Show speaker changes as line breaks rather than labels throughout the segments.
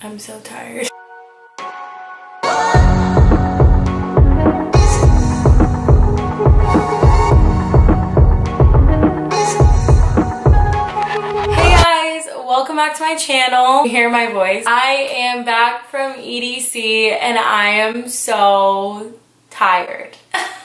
I'm so tired. welcome back to my channel. You hear my voice. I am back from EDC and I am so tired.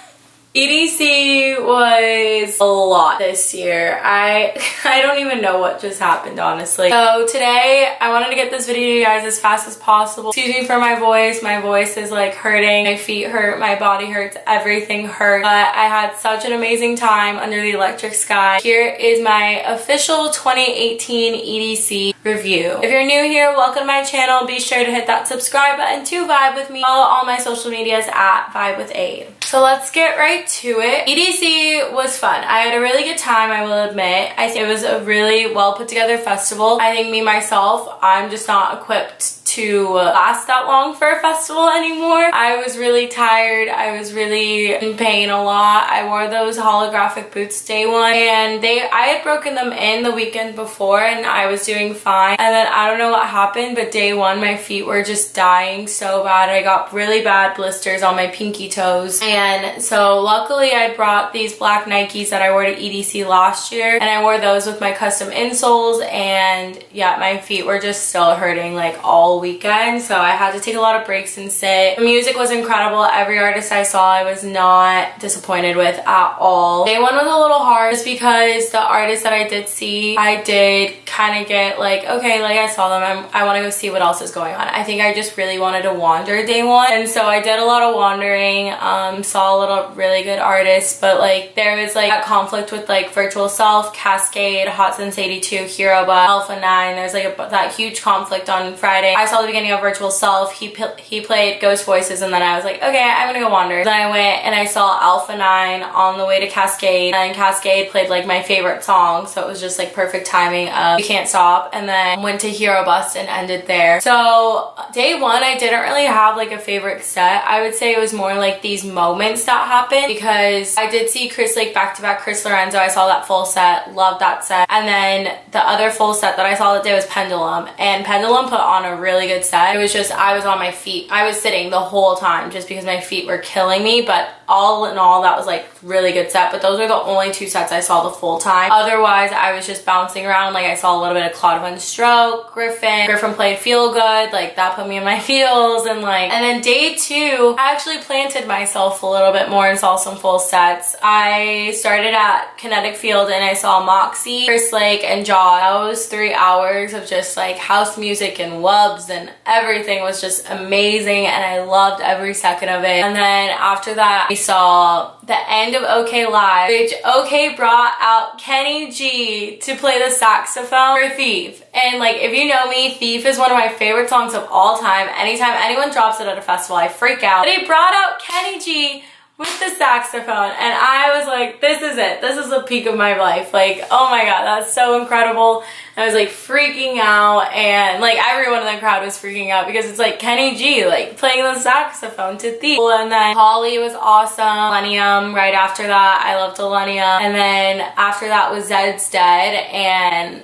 EDC was a lot this year. I I don't even know what just happened, honestly. So today, I wanted to get this video to you guys as fast as possible. Excuse me for my voice. My voice is like hurting. My feet hurt. My body hurts. Everything hurts. But I had such an amazing time under the electric sky. Here is my official 2018 EDC review. If you're new here, welcome to my channel. Be sure to hit that subscribe button to vibe with me. Follow all my social medias at vibe with Ade. So let's get right to it. EDC was fun. I had a really good time, I will admit. I think it was a really well put together festival. I think me myself, I'm just not equipped to last that long for a festival anymore. I was really tired. I was really in pain a lot. I wore those holographic boots day one and they I had broken them in the weekend before and I was doing fine. And then I don't know what happened, but day one my feet were just dying so bad. I got really bad blisters on my pinky toes. And so luckily I brought these black Nikes that I wore to EDC last year and I wore those with my custom insoles and yeah, my feet were just still hurting like all weekend, so I had to take a lot of breaks and sit. The music was incredible. Every artist I saw I was not disappointed with at all. Day one was a little hard just because the artists that I did see, I did kind of get like, okay, like I saw them, I'm, i want to go see what else is going on. I think I just really wanted to wander day one, and so I did a lot of wandering, um, saw a little really good artists, but like there was like a conflict with like Virtual Self, Kaskade, Hot Since 82, Herobust, Alpha 9, there's like a, that huge conflict on Friday. I saw the beginning of Virtual Self. He he played Ghost Voices and then I was like, okay, I'm gonna go wander. Then I went and I saw Alpha 9 on the way to Kaskade, and Kaskade played like my favorite song so it was just like perfect timing of You Can't Stop and then went to Herobust and ended there. So day one I didn't really have like a favorite set. I would say it was more like these moments that happened because I did see Chris Lake back to back Chris Lorenzo. I saw that full set, loved that set. And then the other full set that I saw that day was Pendulum and Pendulum put on a really good set. It was just, I was on my feet. I was sitting the whole time just because my feet were killing me, but all in all, that was like really good set. But those are the only two sets I saw the full time. Otherwise, I was just bouncing around. Like I saw a little bit of Claude VonStroke, Gryffin. Gryffin played Feel Good. Like that put me in my feels. And like, and then day two, I actually planted myself a little bit more and saw some full sets. I started at Kinetic Field and I saw Moxie, Chris Lake, and Jauz. That was three hours of just like house music and wubs and everything was just amazing and I loved every second of it. And then after that, saw the end of Ookay Live, which Ookay brought out Kenny G to play the saxophone for Thief. And like, if you know me, Thief is one of my favorite songs of all time. Anytime anyone drops it at a festival, I freak out. But he brought out Kenny G with the saxophone and I was like this is it. This is the peak of my life. Like oh my god that's so incredible. I was like freaking out and like everyone in the crowd was freaking out because it's like Kenny G like playing the saxophone to Thief. And then Holly was awesome. Illenium right after that I loved Illenium. And then after that was Zeds Dead and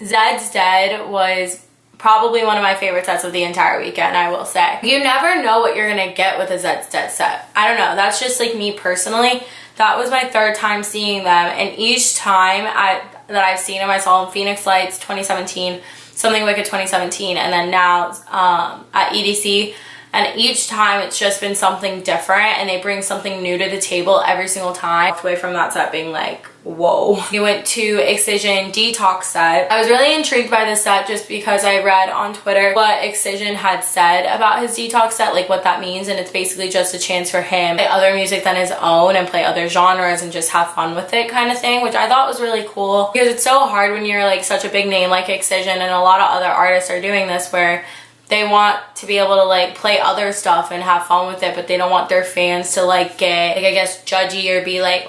Zeds Dead was probably one of my favorite sets of the entire weekend, I will say. You never know what you're gonna get with a Zeds Dead set. I don't know, that's just like me personally. That was my third time seeing them, and each time I, that I've seen them, I saw them Phoenix Lights 2017, Something Wicked 2017, and then now um, at EDC, and each time it's just been something different and they bring something new to the table every single time. Away from that set being like, whoa. We went to Excision Detox set. I was really intrigued by this set just because I read on Twitter what Excision had said about his Detox set, like what that means, and it's basically just a chance for him to play other music than his own and play other genres and just have fun with it kind of thing, which I thought was really cool because it's so hard when you're like such a big name like Excision and a lot of other artists are doing this where they want to be able to like play other stuff and have fun with it, but they don't want their fans to like get, like I guess, judgy or be like,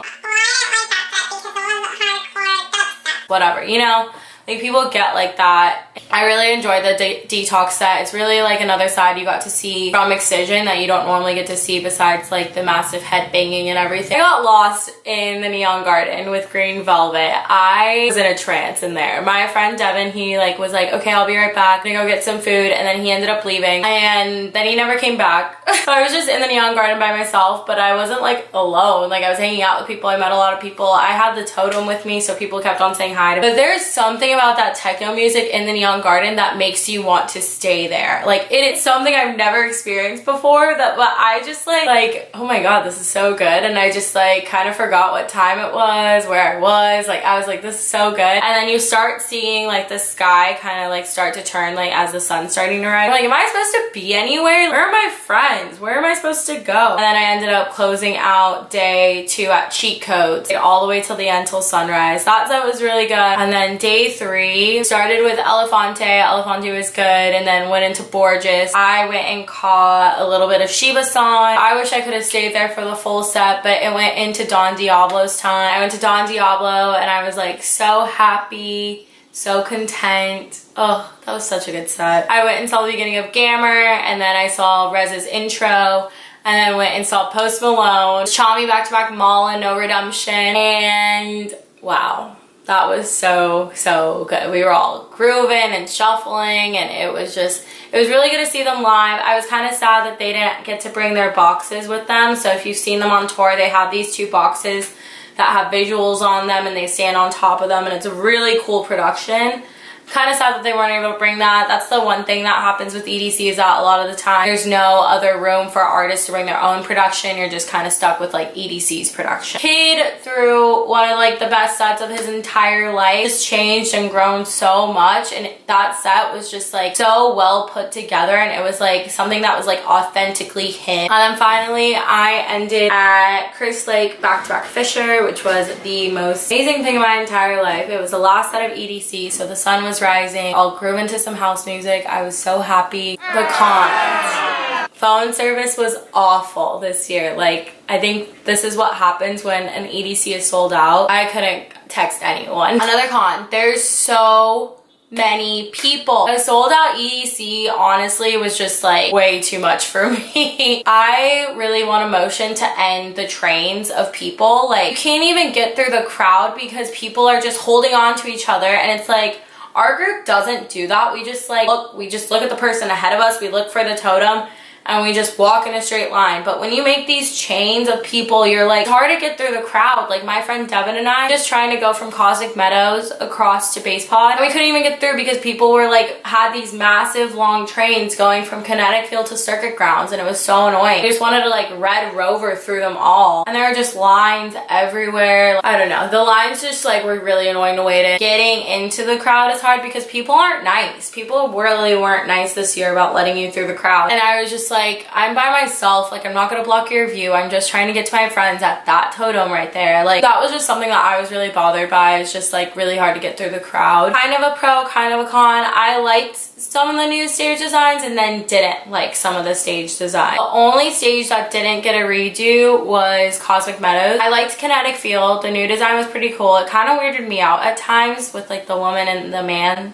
whatever, you know? Like people get like that. I really enjoyed the de detox set. It's really like another side you got to see from Excision that you don't normally get to see besides like the massive head banging and everything. I got lost in the Neon Garden with Green Velvet. I was in a trance in there. My friend Devin, he like was like, okay, I'll be right back. I'm gonna go get some food. And then he ended up leaving and then he never came back. so I was just in the Neon Garden by myself, but I wasn't like alone. Like I was hanging out with people. I met a lot of people. I had the totem with me so people kept on saying hi to me. But there's something about that techno music in the Neon Garden that makes you want to stay there. Like it is something I've never experienced before that but I just like like oh my god this is so good and I just like kind of forgot what time it was, where I was. Like I was like this is so good. And then you start seeing like the sky kind of like start to turn like as the sun's starting to rise. I'm like am I supposed to be anywhere? Where are my friends? Where am I supposed to go? And then I ended up closing out day two at Cheat Codes all the way till the end till sunrise. That was really good. And then day three started with Elephante. Elephante was good and then went into Borgeous. I went and caught a little bit of Shiba-san. I wish I could have stayed there for the full set but it went into Don Diablo's time. I went to Don Diablo and I was like so happy so content. Oh, that was such a good set. I went and saw the beginning of Gammer, and then I saw Rezz's intro, and then went and saw Post Malone, Tchami back-to-back Malaa, No Redemption, and wow. That was so, so good. We were all grooving and shuffling and it was just, it was really good to see them live. I was kind of sad that they didn't get to bring their boxes with them. So if you've seen them on tour, they have these two boxes that have visuals on them and they stand on top of them and it's a really cool production kind of sad that they weren't able to bring that. That's the one thing that happens with EDC is that a lot of the time there's no other room for artists to bring their own production. You're just kind of stuck with like EDC's production. Kid through one of like the best sets of his entire life. Just changed and grown so much and that set was just like so well put together and it was like something that was like authentically him. And then finally I ended at Chris Lake Back to Back Fisher which was the most amazing thing of my entire life. It was the last set of EDC so the sun was rising. I'll groove into some house music. I was so happy. The cons. Phone service was awful this year. Like, I think this is what happens when an EDC is sold out. I couldn't text anyone. Another con, there's so many people. A sold out EDC honestly was just like way too much for me. I really want a motion to end the trains of people. Like you can't even get through the crowd because people are just holding on to each other and it's like our group doesn't do that. We just like look, we just look at the person ahead of us, we look for the totem, and we just walk in a straight line. But when you make these chains of people, you're like, it's hard to get through the crowd. Like my friend Devin and I just trying to go from Cosmic Meadows across to bassPOD. And we couldn't even get through because people were like, had these massive long trains going from Kinetic Field to Circuit Grounds and it was so annoying. We just wanted to like Red Rover through them all. And there were just lines everywhere. I don't know. The lines just like were really annoying to wait in. Getting into the crowd is hard because people aren't nice. People really weren't nice this year about letting you through the crowd. And I was just like, I'm by myself. Like, I'm not gonna block your view. I'm just trying to get to my friends at that totem right there. Like, that was just something that I was really bothered by. It's just like really hard to get through the crowd. Kind of a pro, kind of a con. I liked some of the new stage designs and then didn't like some of the stage design. The only stage that didn't get a redo was Cosmic Meadows. I liked Kinetic Field. The new design was pretty cool. It kind of weirded me out at times with like the woman and the man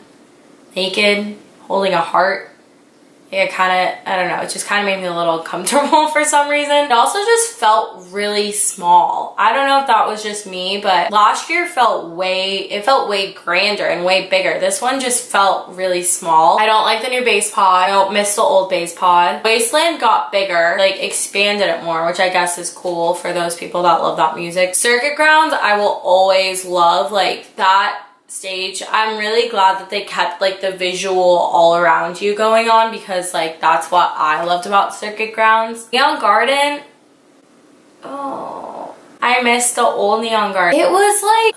naked holding a heart it kind of, I don't know, it just kind of made me a little comfortable for some reason. It also just felt really small. I don't know if that was just me, but last year felt way, it felt way grander and way bigger. This one just felt really small. I don't like the new bassPOD. I don't miss the old bassPOD. Wasteland got bigger, like expanded it more, which I guess is cool for those people that love that music. Circuit Grounds, I will always love. Like that stage. I'm really glad that they kept like the visual all around you going on because like that's what I loved about Circuit Grounds. Neon Garden, oh, I missed the old Neon Garden. It was like,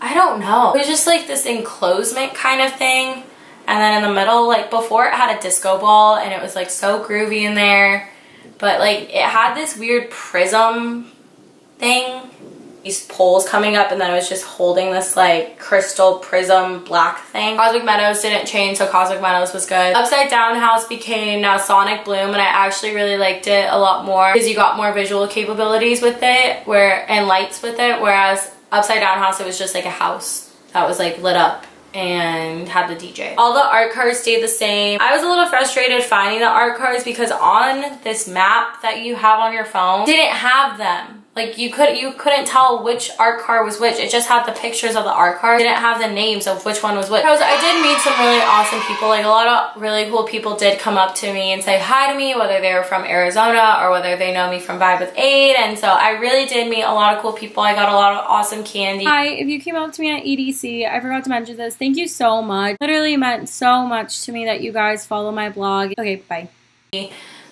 I don't know. It was just like this enclosement kind of thing. And then in the middle, like before it had a disco ball and it was like so groovy in there. But like it had this weird prism thing these poles coming up and then I was just holding this like crystal prism black thing. Cosmic Meadows didn't change so Cosmic Meadows was good. Upside Down House became now Sonic Bloom and I actually really liked it a lot more because you got more visual capabilities with it where and lights with it whereas Upside Down House it was just like a house that was like lit up and had the DJ. All the art cards stayed the same. I was a little frustrated finding the art cards because on this map that you have on your phone, didn't have them. Like you could you couldn't tell which art card was which. It just had the pictures of the art card. It didn't have the names of which one was which. Because I did meet some really awesome people. Like a lot of really cool people did come up to me and say hi to me, whether they were from Arizona or whether they know me from Vibe with Ade. And so I really did meet a lot of cool people. I got a lot of awesome candy.
Hi, if you came up to me at EDC, I forgot to mention this. Thank you so much. Literally meant so much to me that you guys follow my blog. Okay, bye.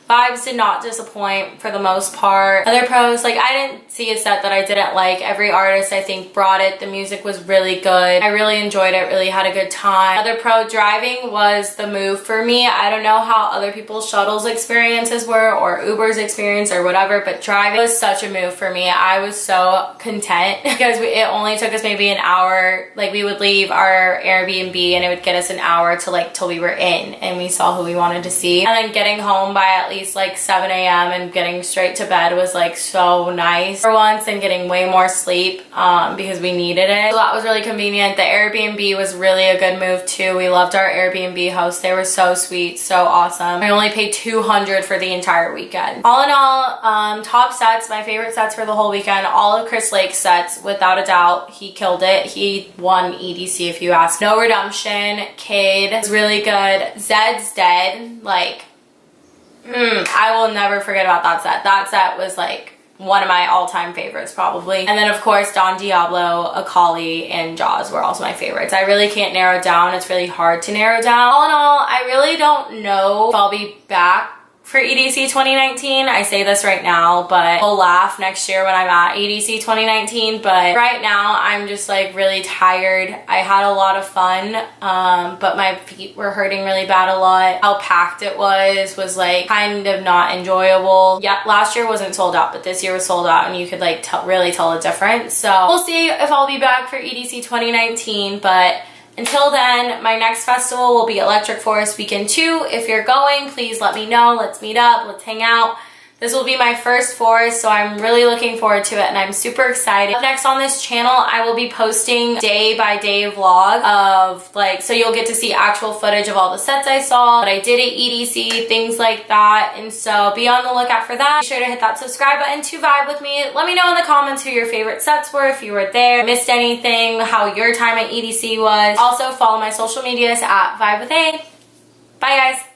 Vibes did not disappoint for the most part. Other pros, like I didn't see a set that I didn't like. Every artist I think brought it. The music was really good. I really enjoyed it, really had a good time. Other pro, driving was the move for me. I don't know how other people's shuttles experiences were or Uber's experience or whatever, but driving was such a move for me. I was so content because it only took us maybe an hour. Like we would leave our Airbnb and it would get us an hour to like till we were in and we saw who we wanted to see. And then getting home by at least like 7 a.m. and getting straight to bed was like so nice for once and getting way more sleep um, because we needed it. So that was really convenient. The Airbnb was really a good move too. We loved our Airbnb host. They were so sweet, so awesome. I only paid 200 for the entire weekend. All in all, um, top sets, my favorite sets for the whole weekend, all of Chris Lake's sets, without a doubt, he killed it. He won EDC if you ask. No Redemption, Kid was really good. Zeds Dead, like Mm, I will never forget about that set. That set was like one of my all-time favorites probably. And then of course Don Diablo, Akali, and Jauz were also my favorites. I really can't narrow down. It's really hard to narrow down. All in all, I really don't know if I'll be back for EDC 2019. I say this right now, but we'll laugh next year when I'm at EDC 2019. But right now, I'm just like really tired. I had a lot of fun, um, but my feet were hurting really bad a lot. How packed it was was like kind of not enjoyable. Yeah, last year wasn't sold out, but this year was sold out and you could like really tell a difference. So we'll see if I'll be back for EDC 2019, but until then, my next festival will be Electric Forest Weekend 2. If you're going, please let me know. Let's meet up. Let's hang out. This will be my first forest, so I'm really looking forward to it and I'm super excited. Next on this channel, I will be posting day by day vlog of like, so you'll get to see actual footage of all the sets I saw, what I did at EDC, things like that. And so be on the lookout for that. Be sure to hit that subscribe button to vibe with me. Let me know in the comments who your favorite sets were, if you were there, missed anything, how your time at EDC was. Also follow my social medias at Vibe with A. Bye guys.